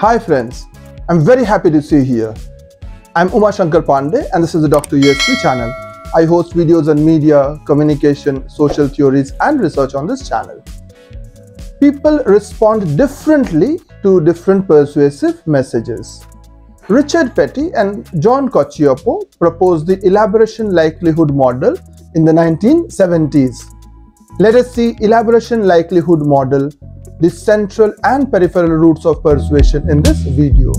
Hi friends, I'm very happy to see you here. I'm Uma Shankar Pandey and this is the Dr. USP channel. I host videos on media, communication, social theories and research on this channel. People respond differently to different persuasive messages. Richard Petty and John Cacioppo proposed the elaboration likelihood model in the 1970s. Let us see elaboration likelihood model, the central and peripheral routes of persuasion in this video.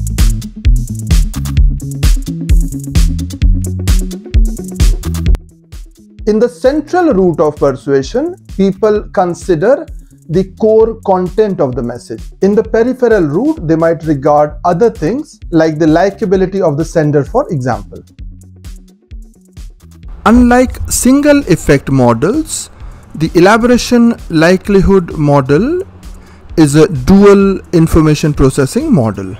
In the central route of persuasion, people consider the core content of the message. In the peripheral route, they might regard other things like the likability of the sender, for example. Unlike single effect models, the elaboration likelihood model is a dual information processing model.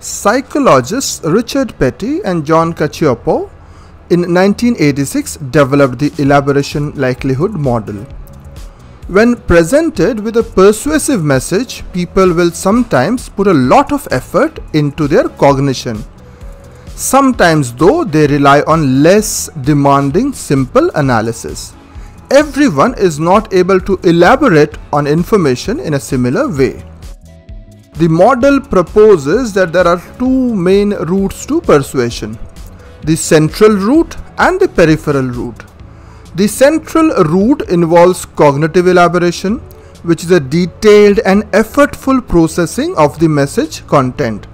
Psychologists Richard Petty and John Cacioppo in 1986 developed the elaboration likelihood model. When presented with a persuasive message, people will sometimes put a lot of effort into their cognition. Sometimes though they rely on less demanding simple analysis everyone is not able to elaborate on information in a similar way. The model proposes that there are two main routes to persuasion the central route and the peripheral route. The central route involves cognitive elaboration, which is a detailed and effortful processing of the message content.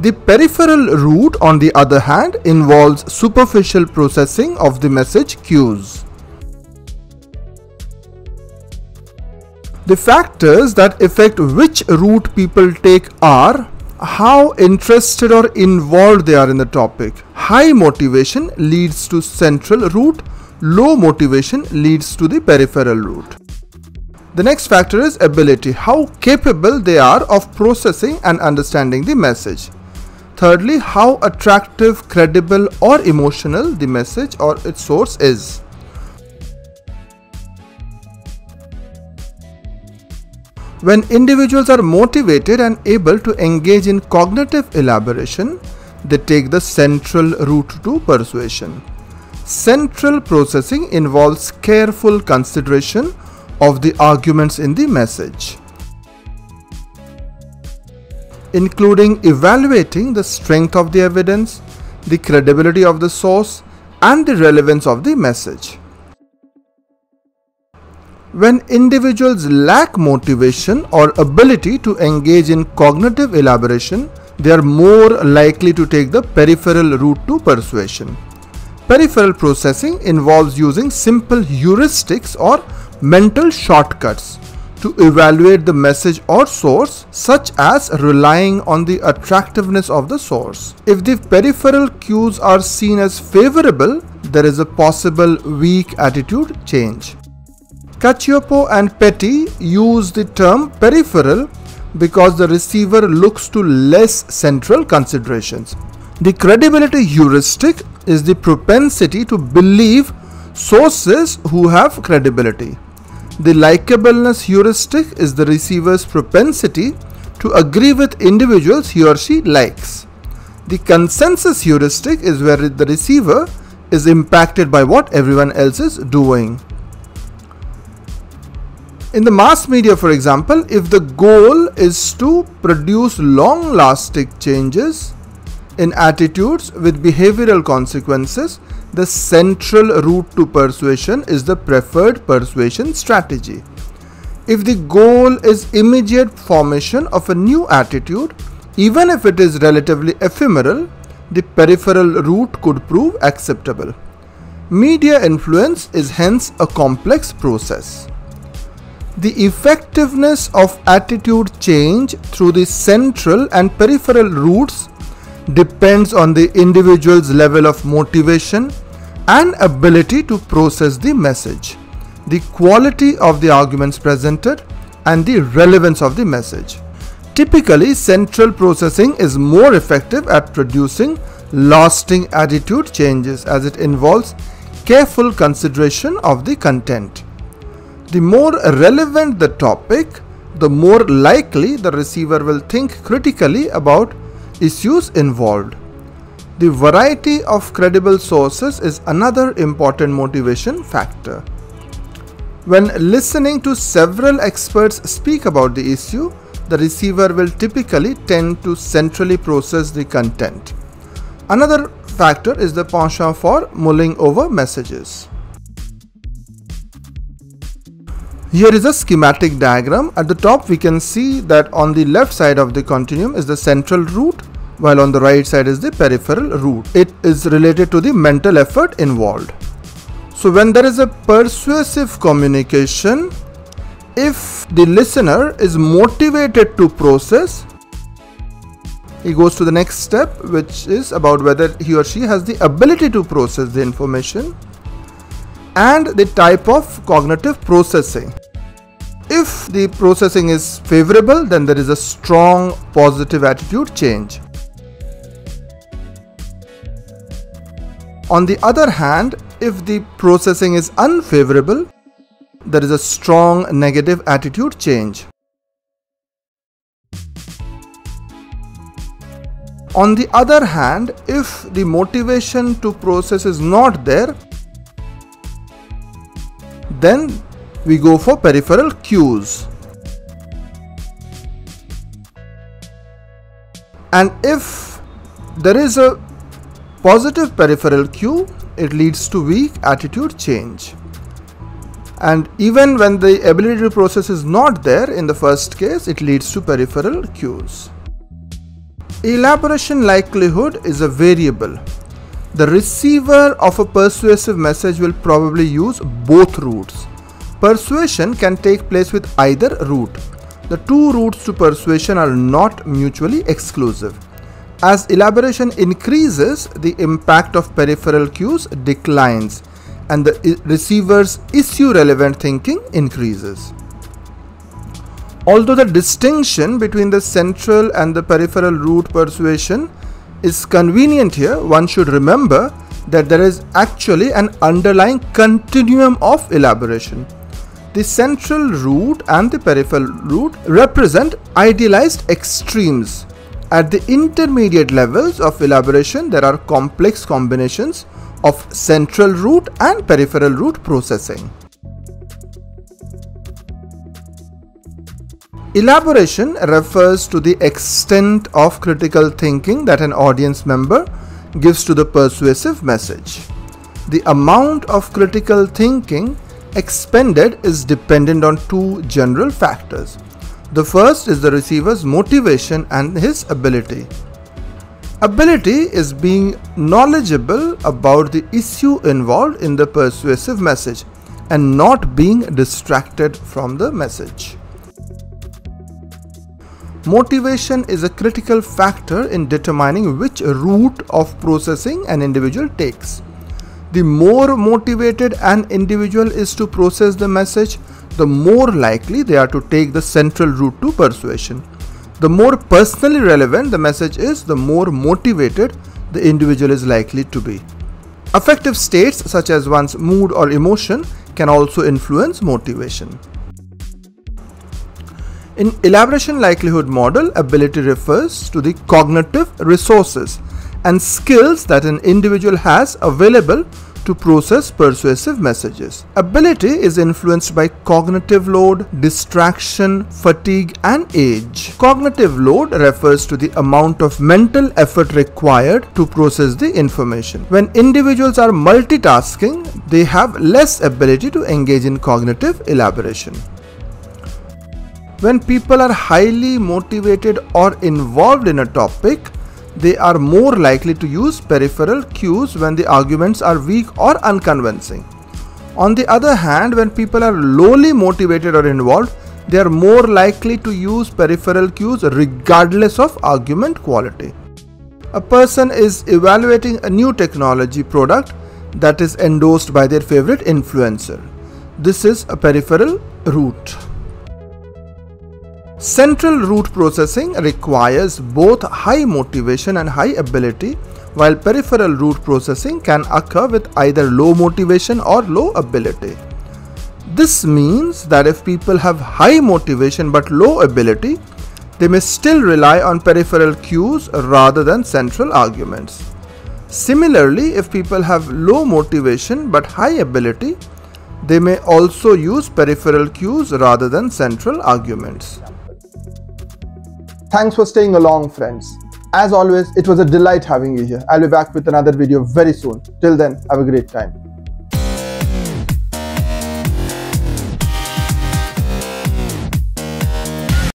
The peripheral route on the other hand involves superficial processing of the message cues. The factors that affect which route people take are how interested or involved they are in the topic. High motivation leads to central route, low motivation leads to the peripheral route. The next factor is ability, how capable they are of processing and understanding the message. Thirdly, how attractive, credible or emotional the message or its source is. When individuals are motivated and able to engage in cognitive elaboration, they take the central route to persuasion. Central processing involves careful consideration of the arguments in the message including evaluating the strength of the evidence, the credibility of the source, and the relevance of the message. When individuals lack motivation or ability to engage in cognitive elaboration, they are more likely to take the peripheral route to persuasion. Peripheral processing involves using simple heuristics or mental shortcuts to evaluate the message or source such as relying on the attractiveness of the source. If the peripheral cues are seen as favorable, there is a possible weak attitude change. Cacioppo and Petty use the term peripheral because the receiver looks to less central considerations. The credibility heuristic is the propensity to believe sources who have credibility. The likableness heuristic is the receiver's propensity to agree with individuals he or she likes. The consensus heuristic is where the receiver is impacted by what everyone else is doing. In the mass media, for example, if the goal is to produce long lasting changes in attitudes with behavioral consequences, the central route to persuasion is the preferred persuasion strategy. If the goal is immediate formation of a new attitude, even if it is relatively ephemeral, the peripheral route could prove acceptable. Media influence is hence a complex process. The effectiveness of attitude change through the central and peripheral routes depends on the individual's level of motivation and ability to process the message, the quality of the arguments presented, and the relevance of the message. Typically, central processing is more effective at producing lasting attitude changes as it involves careful consideration of the content. The more relevant the topic, the more likely the receiver will think critically about issues involved. The variety of credible sources is another important motivation factor. When listening to several experts speak about the issue, the receiver will typically tend to centrally process the content. Another factor is the penchant for mulling over messages. Here is a schematic diagram. At the top we can see that on the left side of the continuum is the central route while on the right side is the peripheral route. It is related to the mental effort involved. So when there is a persuasive communication, if the listener is motivated to process, he goes to the next step which is about whether he or she has the ability to process the information and the type of cognitive processing. If the processing is favorable then there is a strong positive attitude change. On the other hand, if the processing is unfavorable, there is a strong negative attitude change. On the other hand, if the motivation to process is not there, then we go for peripheral cues. And if there is a positive peripheral cue, it leads to weak attitude change. And even when the ability to process is not there in the first case, it leads to peripheral cues. Elaboration likelihood is a variable. The receiver of a persuasive message will probably use both routes. Persuasion can take place with either route. The two routes to persuasion are not mutually exclusive. As elaboration increases, the impact of peripheral cues declines and the receiver's issue relevant thinking increases. Although the distinction between the central and the peripheral route persuasion is convenient here, one should remember that there is actually an underlying continuum of elaboration. The central route and the peripheral route represent idealized extremes at the intermediate levels of elaboration, there are complex combinations of central route and peripheral route processing. Elaboration refers to the extent of critical thinking that an audience member gives to the persuasive message. The amount of critical thinking expended is dependent on two general factors the first is the receiver's motivation and his ability. Ability is being knowledgeable about the issue involved in the persuasive message and not being distracted from the message. Motivation is a critical factor in determining which route of processing an individual takes. The more motivated an individual is to process the message, the more likely they are to take the central route to persuasion. The more personally relevant the message is, the more motivated the individual is likely to be. Affective states such as one's mood or emotion can also influence motivation. In elaboration likelihood model, ability refers to the cognitive resources and skills that an individual has available to process persuasive messages. Ability is influenced by cognitive load, distraction, fatigue, and age. Cognitive load refers to the amount of mental effort required to process the information. When individuals are multitasking, they have less ability to engage in cognitive elaboration. When people are highly motivated or involved in a topic, they are more likely to use peripheral cues when the arguments are weak or unconvincing. On the other hand, when people are lowly motivated or involved, they are more likely to use peripheral cues regardless of argument quality. A person is evaluating a new technology product that is endorsed by their favorite influencer. This is a peripheral route. Central route processing requires both high motivation and high ability while peripheral route processing can occur with either low motivation or low ability. This means that if people have high motivation but low ability, they may still rely on peripheral cues rather than central arguments. Similarly, if people have low motivation but high ability, they may also use peripheral cues rather than central arguments. Thanks for staying along friends. As always, it was a delight having you here. I'll be back with another video very soon. Till then, have a great time.